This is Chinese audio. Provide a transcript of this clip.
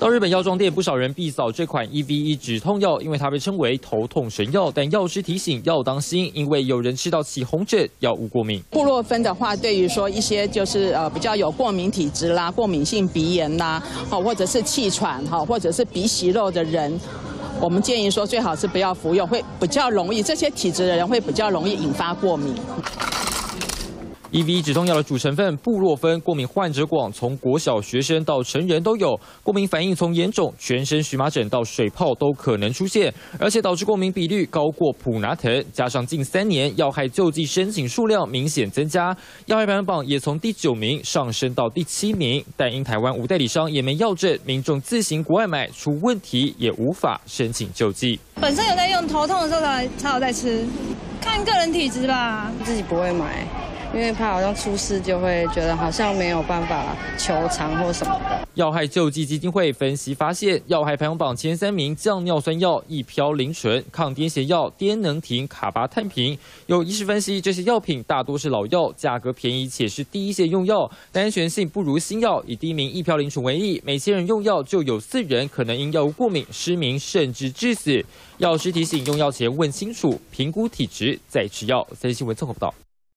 到日本药妆店，不少人必扫这款 EVE 止痛药，因为它被称为头痛神药。但药师提醒要当心，因为有人吃到起红疹，药物过敏。布洛芬的话，对于说一些就是呃比较有过敏体质啦、过敏性鼻炎啦，好或者是气喘哈，或者是鼻息肉的人，我们建议说最好是不要服用，会比较容易这些体质的人会比较容易引发过敏。EV 止痛药的主成分布洛芬，过敏患者广，从国小学生到成人都有过敏反应，从眼肿全身荨麻疹到水泡都可能出现，而且导致过敏比率高过普拿疼。加上近三年药害救济申请数量明显增加，药害排行榜也从第九名上升到第七名。但因台湾无代理商，也没药证，民众自行国外买出问题，也无法申请救济。本身有在用，头痛的时候才才有在吃，看个人体质吧，自己不会买。因为怕好像出事，就会觉得好像没有办法求偿或什么的。药害救济基金会分析发现，药害排行榜前三名降尿酸药一漂零醇、抗癫痫药癫能停、卡巴碳平。有医师分析，这些药品大多是老药，价格便宜且是第一线用药，安全性不如新药。以第一名一漂零醇为例，每千人用药就有四人可能因药物过敏、失明，甚至致死。药师提醒，用药前问清楚，评估体质再吃药。三新闻综合报道。